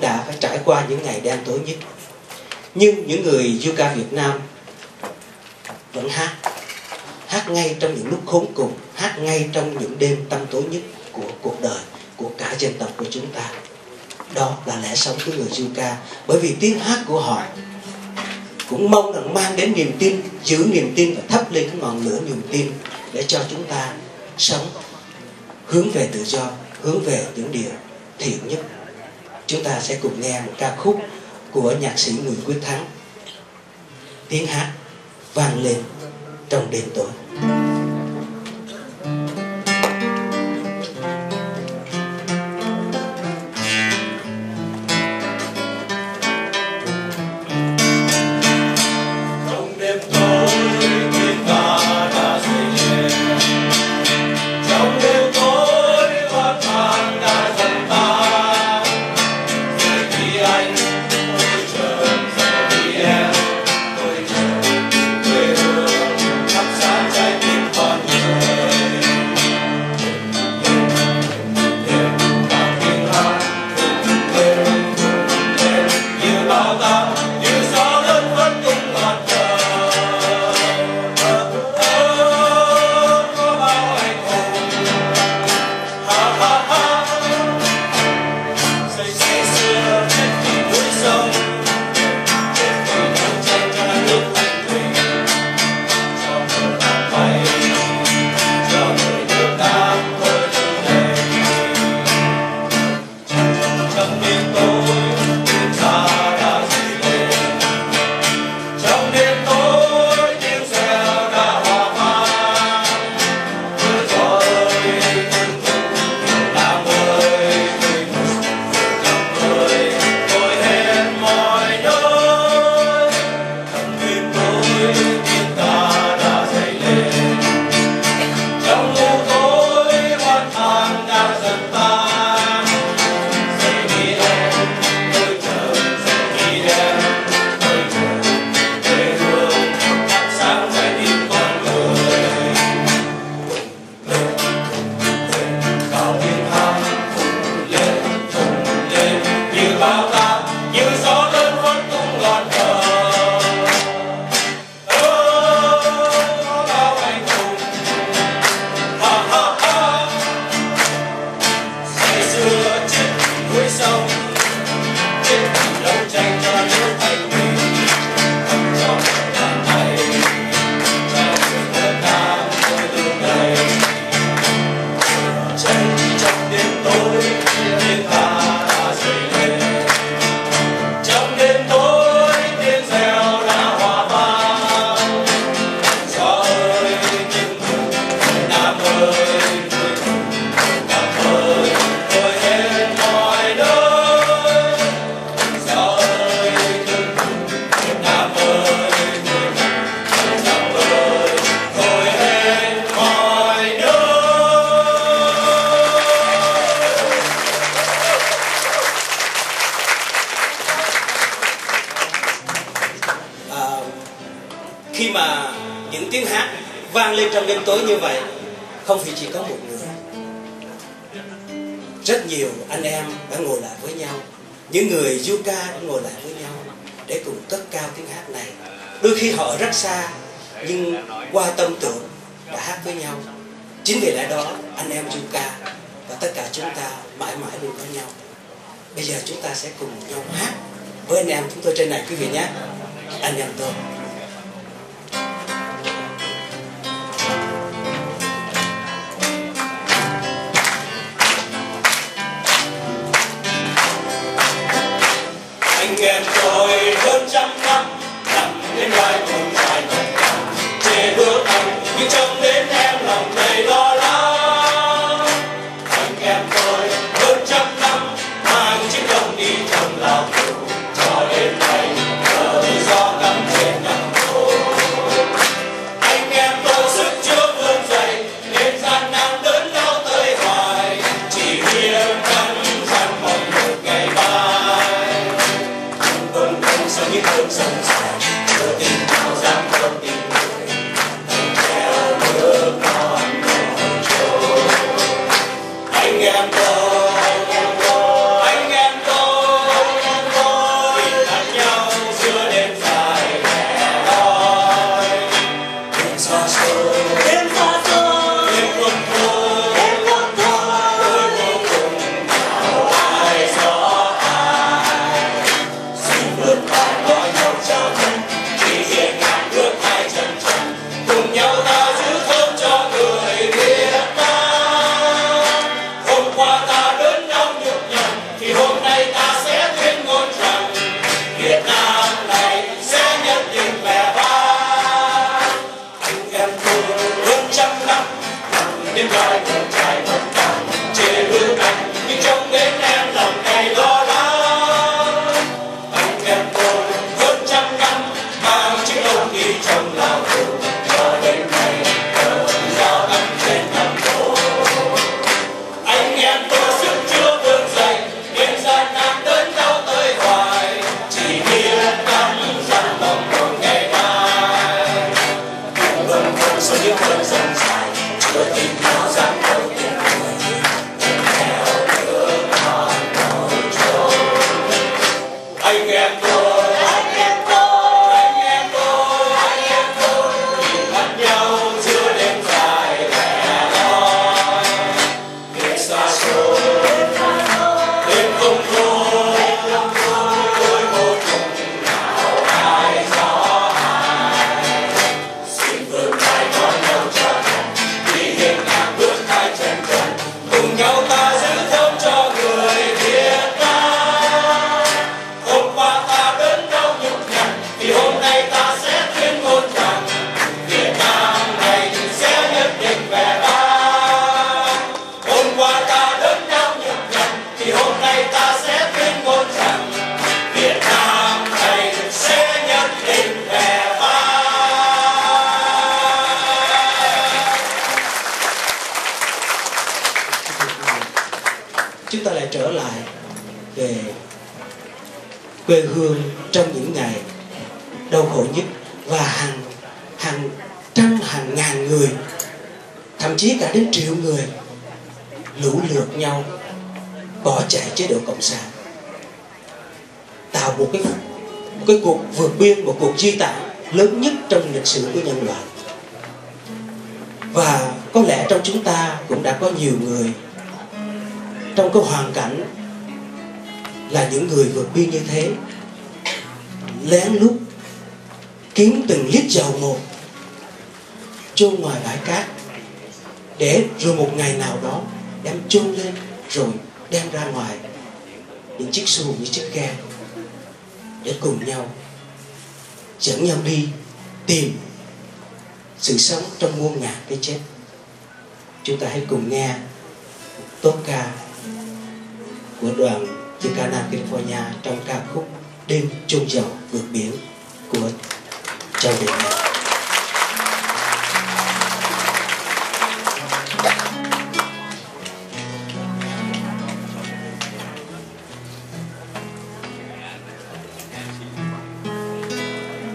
đã phải trải qua những ngày đen tối nhất. Nhưng những người du ca Việt Nam vẫn hát. Hát ngay trong những lúc khốn cùng, hát ngay trong những đêm tăm tối nhất của cuộc đời, của cả dân tộc của chúng ta. Đó là lẽ sống của người du ca bởi vì tiếng hát của họ cũng mong rằng mang đến niềm tin, giữ niềm tin và thắp lên cái ngọn lửa niềm tin để cho chúng ta sống hướng về tự do, hướng về những điều thiện nhất chúng ta sẽ cùng nghe một ca khúc của nhạc sĩ Nguyễn Quyết Thắng. Tiếng hát vang lên trong đêm tối. Tối như vậy, không phải chỉ có một người. Rất nhiều anh em đã ngồi lại với nhau. Những người du ca cũng ngồi lại với nhau để cùng cất cao tiếng hát này. Đôi khi họ ở rất xa, nhưng qua tâm tưởng đã hát với nhau. Chính vì lẽ đó, anh em du ca và tất cả chúng ta mãi mãi luôn với nhau. Bây giờ chúng ta sẽ cùng nhau hát với anh em chúng tôi trên này, quý vị nhé. Anh em tôi. Anh em tôi hơn trăm năm, nằm đến vai tôi dài đồng cảm để đưa anh những trong đến triệu người lũ lượt nhau, bỏ chạy chế độ cộng sản. Tạo một cái một cái cuộc vượt biên, một cuộc di tản lớn nhất trong lịch sử của nhân loại. Và có lẽ trong chúng ta cũng đã có nhiều người, trong cái hoàn cảnh là những người vượt biên như thế, lén lút kiếm từng lít dầu một chôn ngoài bãi cát để rồi một ngày nào đó đem chôn lên rồi đem ra ngoài những chiếc xuồng, những chiếc ghe để cùng nhau dẫn nhau đi tìm sự sống trong muôn ngàn cái chết chúng ta hãy cùng nghe một tốt ca của đoàn Chicana California trong ca khúc Đêm chung dầu vượt biển của Châu Việt Nam.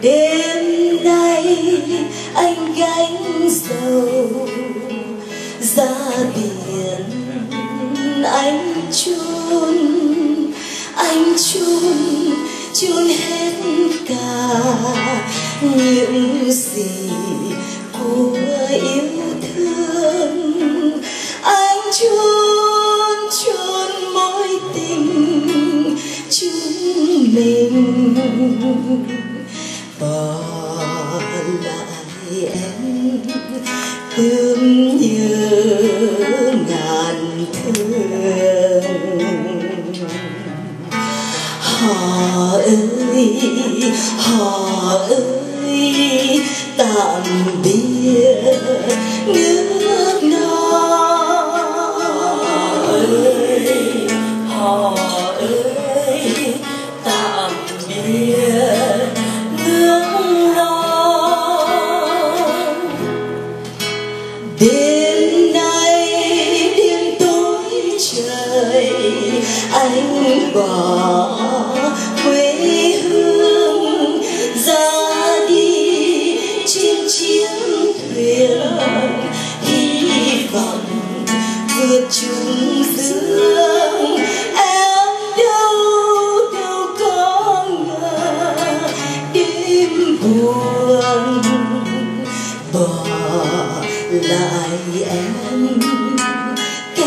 Đêm nay anh gánh sầu ra biển. Anh chôn anh chôn chôn hết cả những gì của yêu thương. Anh chôn chôn mối tình chúng mình. Tạm biệt.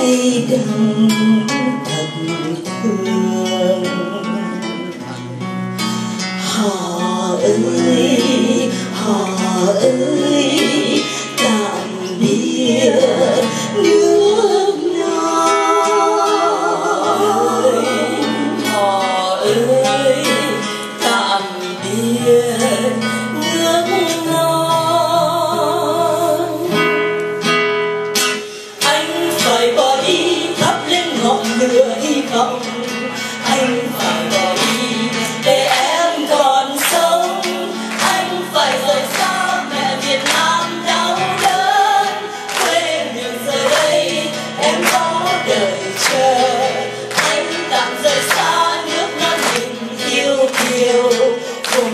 Cây đắng thật thương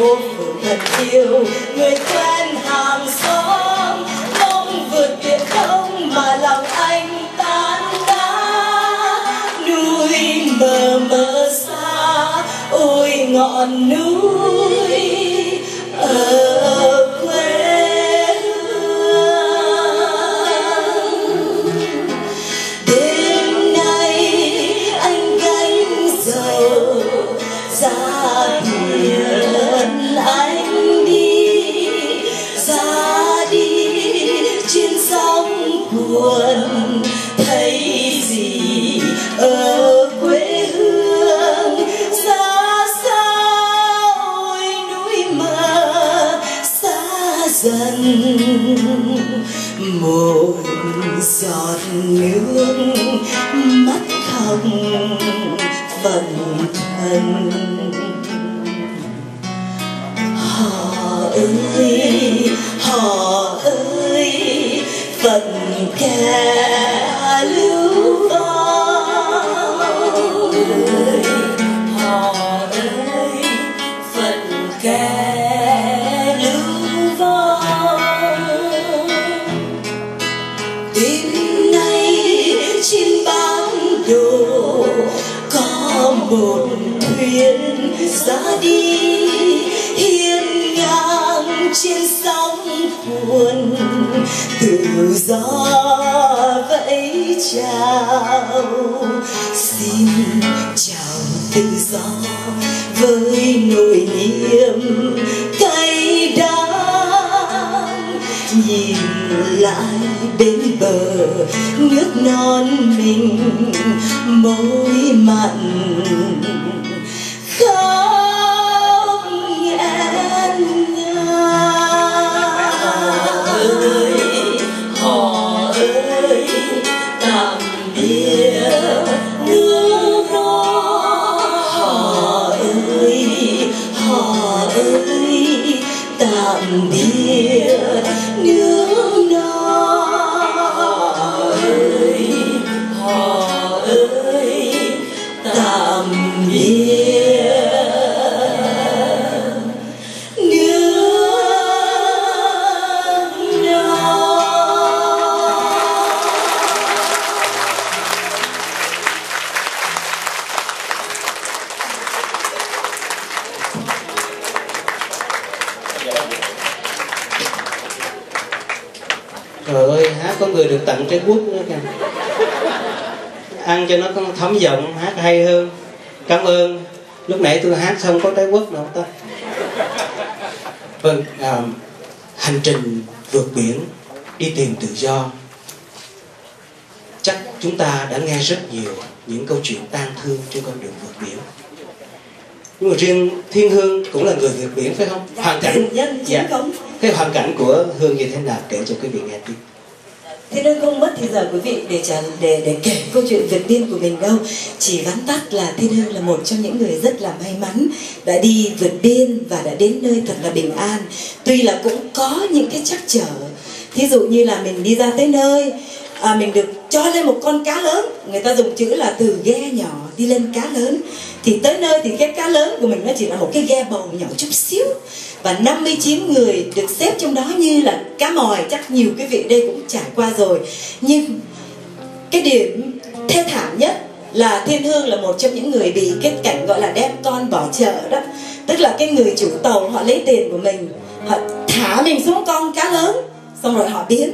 phố phường thật yêu, người quen hàng xóm. Mong vượt biển không mà lòng anh tan đá núi mờ mờ xa, ôi ngọn núi. Một giọt nước mắt không phần thân. Chào. Xin chào tự do với nỗi niềm cay đắng. Nhìn lại bên bờ nước non mình môi mặn trái quất nữa kìa. Ăn cho nó thấm giọng, hát hay hơn. Cảm ơn. Lúc nãy tôi hát xong có trái quất nào ta? Vâng, à, hành trình vượt biển Đi tìm tự do. Chắc chúng ta đã nghe rất nhiều Những câu chuyện tang thương trên con đường vượt biển. Nhưng mà riêng Thiên Hương cũng là người vượt biển phải không? Hoàn cảnh. Chiến công. Cái hoàn cảnh của Hương như thế nào kể cho quý vị nghe tiếp Thế nên không mất thì giờ quý vị để trả để để kể câu chuyện vượt biên của mình đâu. Chỉ vắn tắt là Thiên Hương là một trong những người rất là may mắn Đã đi vượt biên và đã đến nơi thật là bình an. Tuy là cũng có những cái trắc trở. Thí dụ như là mình đi ra tới nơi à, Mình được cho lên một con cá lớn. Người ta dùng chữ là từ ghe nhỏ đi lên cá lớn. Thì tới nơi thì cái cá lớn của mình nó chỉ là một cái ghe bầu nhỏ chút xíu và 59 người được xếp trong đó như là cá mòi, chắc nhiều cái vị đây cũng trải qua rồi. Nhưng cái điểm thê thảm nhất là Thiên Hương là một trong những người bị cái cảnh gọi là đem con bỏ chợ đó. Tức là cái người chủ tàu họ lấy tiền của mình, họ thả mình xuống con cá lớn, xong rồi họ biến.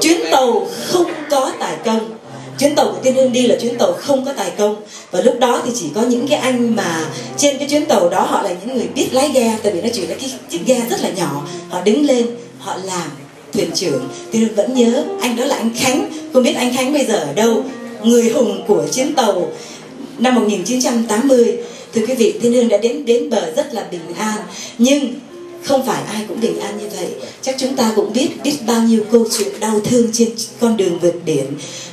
Chuyến tàu không có tài công chuyến tàu của Thiên hưng đi là chuyến tàu không có tài công. Và lúc đó thì chỉ có những cái anh mà trên cái chuyến tàu đó họ là những người biết lái ghe, tại vì nó chỉ là cái chiếc ghe rất là nhỏ. Họ đứng lên, họ làm thuyền trưởng. Thiên hưng vẫn nhớ anh đó là anh Khánh. Không biết anh Khánh bây giờ ở đâu, người hùng của chuyến tàu năm 1980 thưa quý vị, Thiên Hương đã đến đến bờ rất là bình an. Nhưng không phải ai cũng bình an như vậy. Chắc chúng ta cũng biết biết bao nhiêu câu chuyện đau thương trên con đường vượt biển.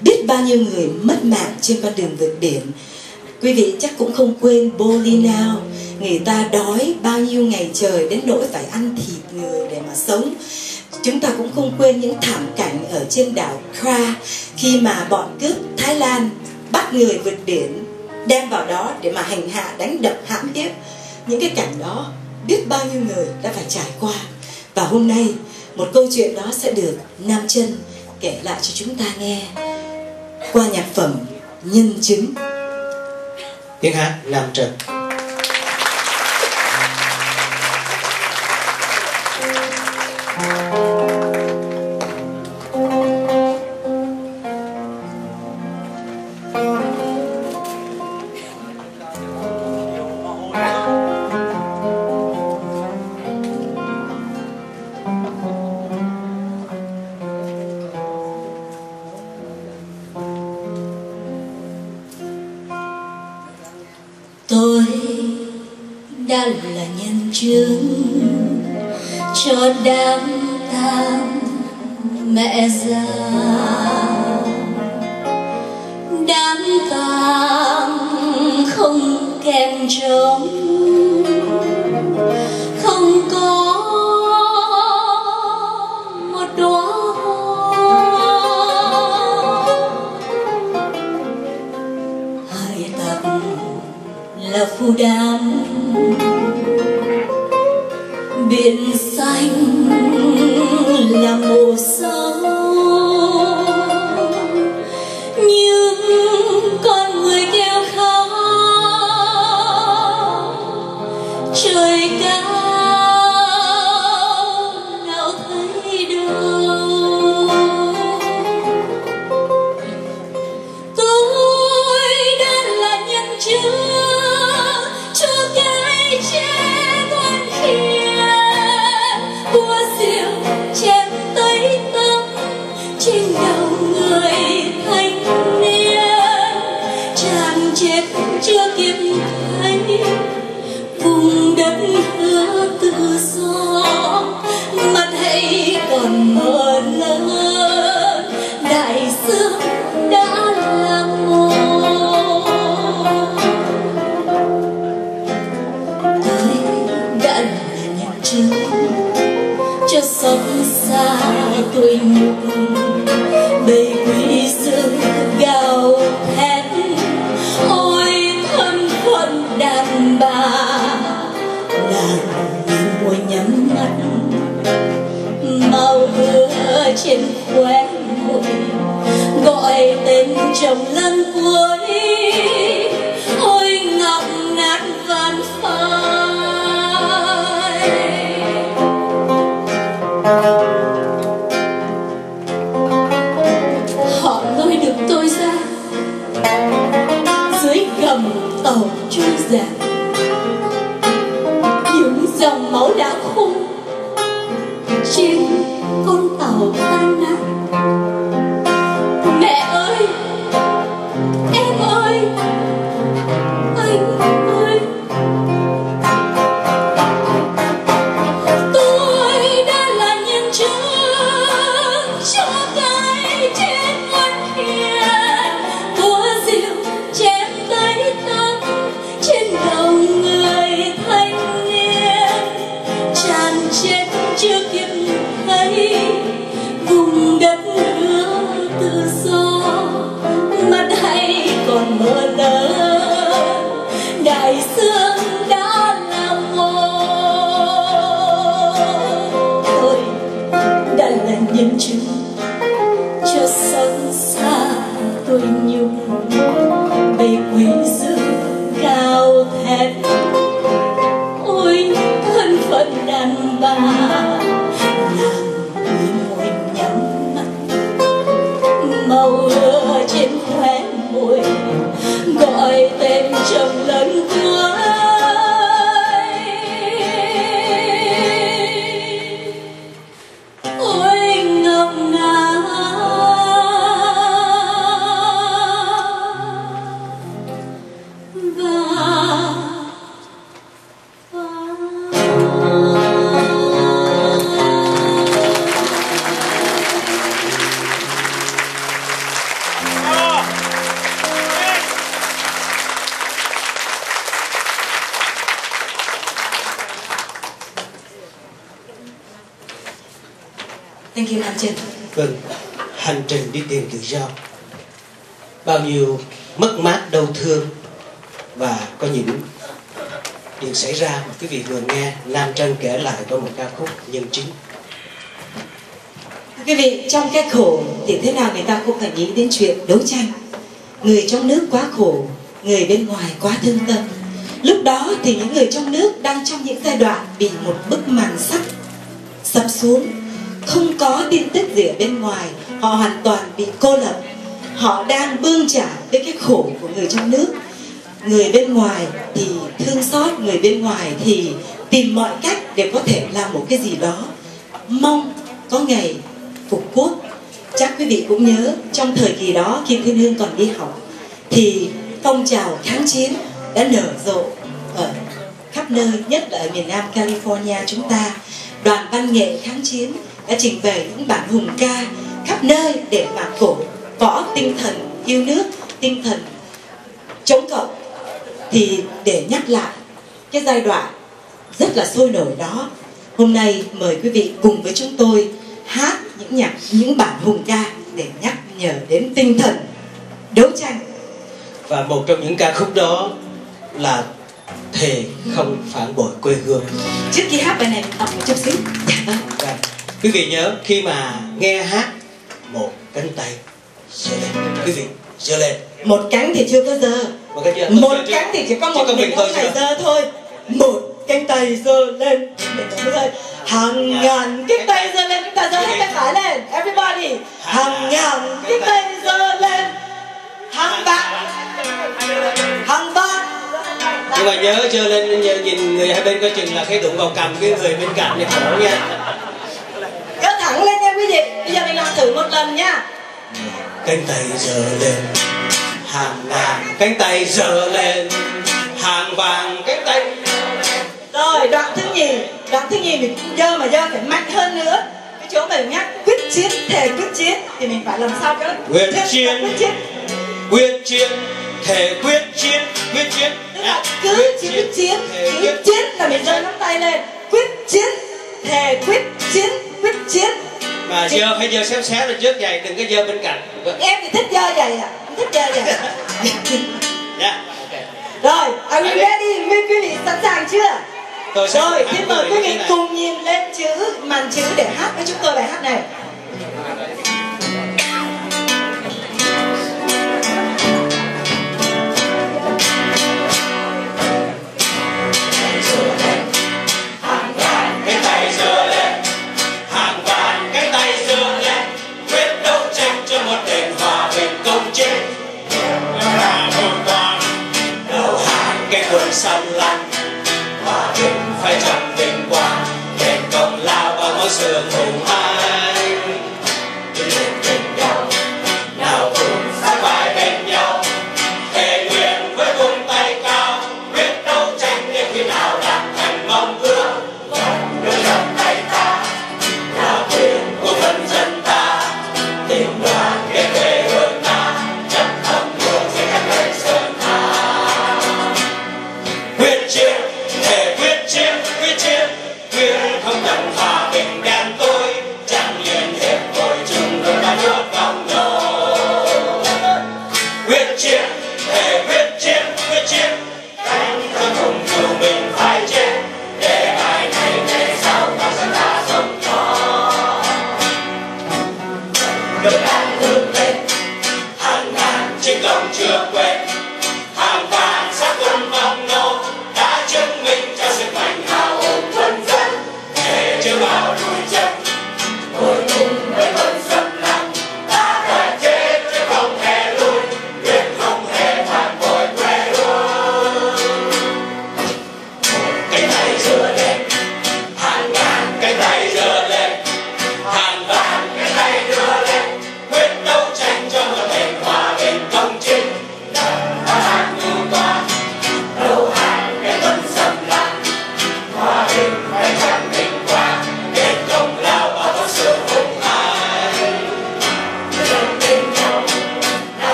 Biết bao nhiêu người mất mạng trên con đường vượt biển. Quý vị chắc cũng không quên Bolinao người ta đói bao nhiêu ngày trời đến nỗi phải ăn thịt người để mà sống. Chúng ta cũng không quên những thảm cảnh ở trên đảo Kra khi mà bọn cướp Thái Lan bắt người vượt biển, đem vào đó để mà hành hạ, đánh đập, hãm hiếp. Những cái cảnh đó biết bao nhiêu người đã phải trải qua. Và hôm nay, một câu chuyện đó sẽ được Nam chân kể lại cho chúng ta nghe qua nhạc phẩm nhân chứng. Tiếng hát Nam Trần đám tang không kèm trống, không có một đóa hoa. Hai tập là phù đám biển xanh quen khóe gọi tên chồng lần cuối. Nhiêu mất mát đau thương Và có những điều xảy ra mà quý vị vừa nghe Nam Trân kể lại qua một ca khúc nhân chứng Quý vị, trong cái khổ thì thế nào người ta cũng phải nghĩ đến chuyện đấu tranh. Người trong nước quá khổ, người bên ngoài quá thương tâm. Lúc đó thì những người trong nước đang trong những giai đoạn bị một bức màn sắt sập xuống. Không có tin tức gì ở bên ngoài, họ hoàn toàn bị cô lập. Họ đang bươn trả với cái khổ của người trong nước. Người bên ngoài thì thương xót, người bên ngoài thì tìm mọi cách để có thể làm một cái gì đó. Mong có ngày phục quốc chắc quý vị cũng nhớ trong thời kỳ đó Kim Thiên Hương còn đi học thì phong trào kháng chiến đã nở rộ ở khắp nơi nhất là ở miền Nam California chúng ta đoàn văn nghệ kháng chiến đã trình bày những bản hùng ca khắp nơi để mà cổ võ tinh thần yêu nước tinh thần chống cộng thì để nhắc lại cái giai đoạn rất là sôi nổi đó. Hôm nay mời quý vị cùng với chúng tôi hát những nhạc những bản hùng ca để nhắc nhở đến tinh thần đấu tranh. Và một trong những ca khúc đó là thề không phản bội quê hương. Trước khi hát bài này mình tập một chút xíu. Dạ vâng. Và quý vị nhớ khi mà nghe hát một cánh tay giơ lên quý vị giơ lên. Một cánh thì chưa có giờ một cánh chưa một cánh thì chỉ có một mình mình thôi này chưa? giơ thôi. Một cánh tay giơ lên. Mình cũng rơi hàng ngàn cánh tay giơ lên. Chúng ta giơ hết tay phải lên. Everybody. Hàng ngàn cánh tay giơ lên. Hàng vạn. Hàng vạn. Nhưng mà nhớ giơ lên nhìn người hai bên coi chừng là khi đụng vào cầm cái người bên cạnh thì khổ nha. Kéo thẳng lên nha quý vị cánh tay giơ lên hàng ngàn cánh tay giơ lên hàng vàng cánh tay. Rồi đoạn thứ nhì Đoạn thứ nhì mình dơ mà dơ phải mạnh hơn nữa. Cái chỗ mình nhắc quyết chiến thề quyết chiến Thì mình phải làm sao nó Quyết chiến. quyết chiến. Quyết chiến thể quyết chiến quyết chiến. Tức là cứ chỉ quyết chiến quyết quyết chiến là mình giơ nắm tay lên. Quyết chiến thề quyết chiến quyết chiến mà Chị- dơ phải dơ xéo xéo lên trước vậy đừng có dơ bên cạnh Em thì thích dơ vậy à Em thích dơ vậy nha Rồi, are you ready? Quý quý vị sẵn sàng chưa? tôi Rồi, xin mời quý vị cùng nhìn lên chữ, màn chữ để hát với chúng tôi bài hát này.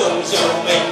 cùng dù mình